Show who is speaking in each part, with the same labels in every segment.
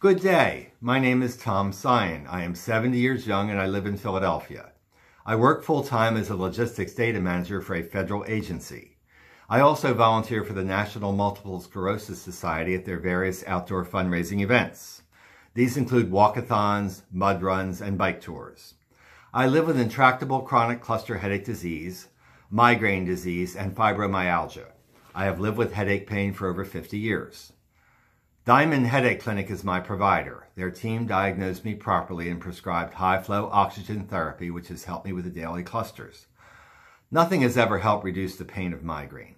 Speaker 1: Good day. My name is Tom Sion. I am 70 years young and I live in Philadelphia. I work full time as a logistics data manager for a federal agency. I also volunteer for the National Multiple Sclerosis Society at their various outdoor fundraising events. These include walkathons, mud runs, and bike tours. I live with intractable chronic cluster headache disease, migraine disease, and fibromyalgia. I have lived with headache pain for over 50 years. Diamond Headache Clinic is my provider. Their team diagnosed me properly and prescribed high flow oxygen therapy, which has helped me with the daily clusters. Nothing has ever helped reduce the pain of migraine.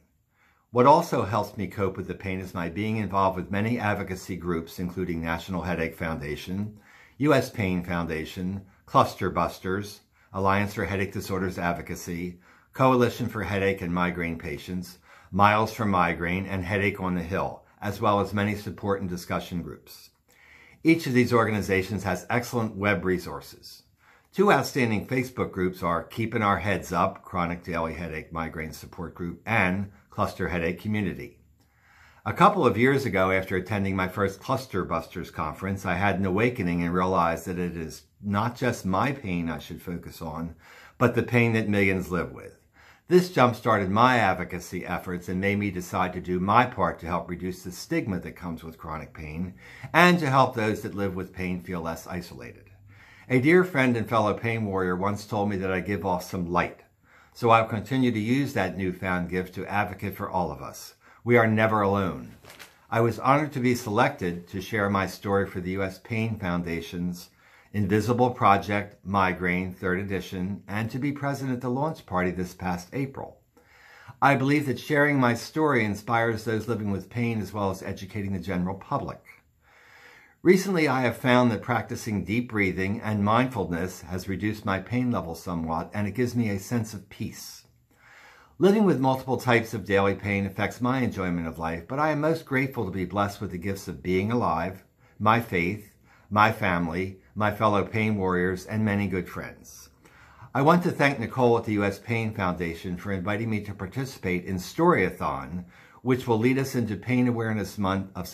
Speaker 1: What also helps me cope with the pain is my being involved with many advocacy groups, including National Headache Foundation, U.S. Pain Foundation, Cluster Busters, Alliance for Headache Disorders Advocacy, Coalition for Headache and Migraine Patients, Miles for Migraine, and Headache on the Hill, as well as many support and discussion groups. Each of these organizations has excellent web resources. Two outstanding Facebook groups are Keeping Our Heads Up, Chronic Daily Headache Migraine Support Group, and Cluster Headache Community. A couple of years ago, after attending my first Cluster Busters conference, I had an awakening and realized that it is not just my pain I should focus on, but the pain that millions live with. This jump-started my advocacy efforts and made me decide to do my part to help reduce the stigma that comes with chronic pain and to help those that live with pain feel less isolated. A dear friend and fellow pain warrior once told me that I give off some light. So I'll continue to use that newfound gift to advocate for all of us. We are never alone. I was honored to be selected to share my story for the U.S. Pain Foundation's Invisible Project Migraine 3rd Edition and to be present at the launch party this past April. I believe that sharing my story inspires those living with pain as well as educating the general public. Recently, I have found that practicing deep breathing and mindfulness has reduced my pain level somewhat and it gives me a sense of peace. Living with multiple types of daily pain affects my enjoyment of life, but I am most grateful to be blessed with the gifts of being alive, my faith, my family, my fellow pain warriors, and many good friends. I want to thank Nicole at the U.S. Pain Foundation for inviting me to participate in Storyathon, which will lead us into Pain Awareness Month of